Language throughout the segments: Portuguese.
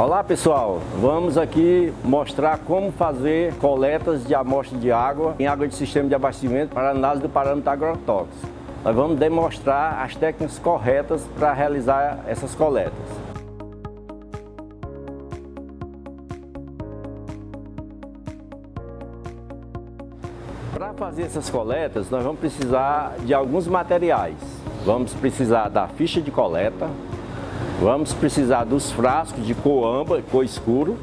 Olá pessoal, vamos aqui mostrar como fazer coletas de amostra de água em água de sistema de abastecimento para análise do parâmetro agrotóxico. Nós vamos demonstrar as técnicas corretas para realizar essas coletas. Para fazer essas coletas, nós vamos precisar de alguns materiais. Vamos precisar da ficha de coleta, Vamos precisar dos frascos de cor âmbar, cor escuro.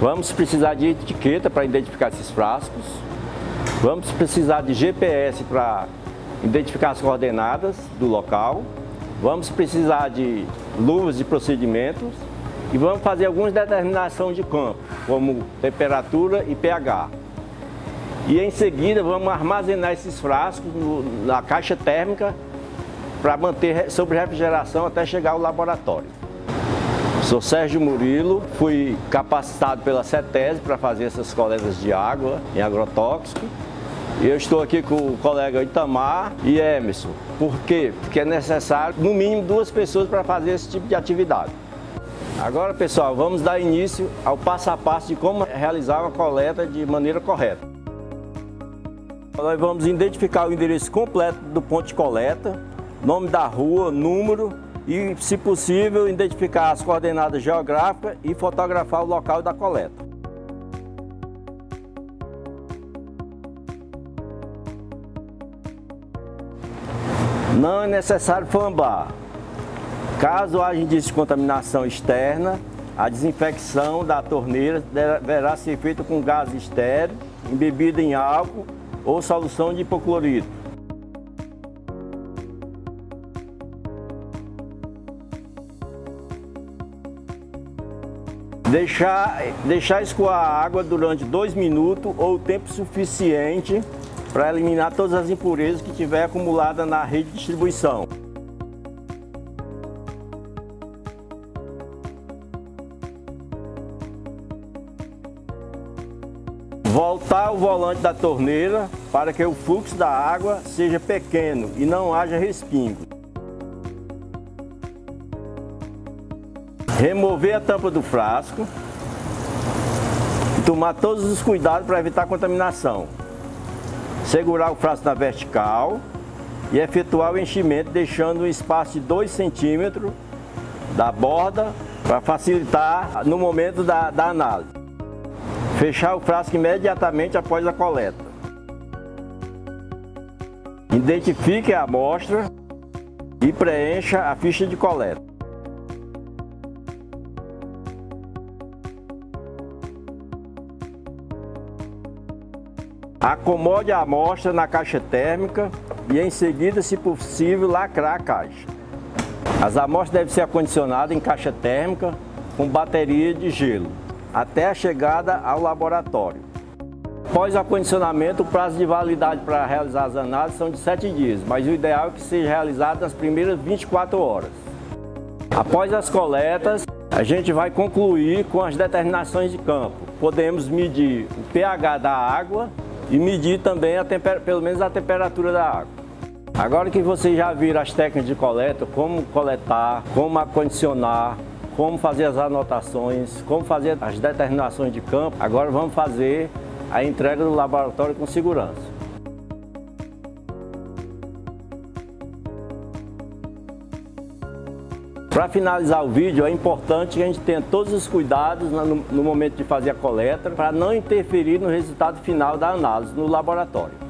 Vamos precisar de etiqueta para identificar esses frascos. Vamos precisar de GPS para identificar as coordenadas do local. Vamos precisar de luvas de procedimentos e vamos fazer algumas determinações de campo, como temperatura e pH. E em seguida vamos armazenar esses frascos na caixa térmica para manter sobre refrigeração até chegar ao laboratório. Sou Sérgio Murilo, fui capacitado pela CETESB para fazer essas coletas de água em agrotóxico. E eu estou aqui com o colega Itamar e Emerson. Por quê? Porque é necessário, no mínimo, duas pessoas para fazer esse tipo de atividade. Agora, pessoal, vamos dar início ao passo a passo de como realizar uma coleta de maneira correta. Nós vamos identificar o endereço completo do ponto de coleta, nome da rua, número e, se possível, identificar as coordenadas geográficas e fotografar o local da coleta. Não é necessário flambar. Caso haja indício de contaminação externa, a desinfecção da torneira deverá ser feita com gás estéreo, embebida em álcool ou solução de hipoclorito. Deixar, deixar escoar a água durante dois minutos ou tempo suficiente para eliminar todas as impurezas que tiver acumulada na rede de distribuição. Voltar o volante da torneira para que o fluxo da água seja pequeno e não haja respingo. Remover a tampa do frasco e tomar todos os cuidados para evitar contaminação. Segurar o frasco na vertical e efetuar o enchimento deixando um espaço de 2 centímetros da borda para facilitar no momento da, da análise. Fechar o frasco imediatamente após a coleta. Identifique a amostra e preencha a ficha de coleta. Acomode a amostra na caixa térmica e em seguida, se possível, lacrar a caixa. As amostras devem ser acondicionadas em caixa térmica com bateria de gelo, até a chegada ao laboratório. Após o acondicionamento, o prazo de validade para realizar as análises são de 7 dias, mas o ideal é que seja realizado nas primeiras 24 horas. Após as coletas, a gente vai concluir com as determinações de campo. Podemos medir o pH da água e medir também a pelo menos a temperatura da água. Agora que vocês já viram as técnicas de coleta, como coletar, como acondicionar, como fazer as anotações, como fazer as determinações de campo, agora vamos fazer a entrega do laboratório com segurança. Para finalizar o vídeo, é importante que a gente tenha todos os cuidados no, momento de fazer a coleta para não interferir no resultado final da análise no laboratório.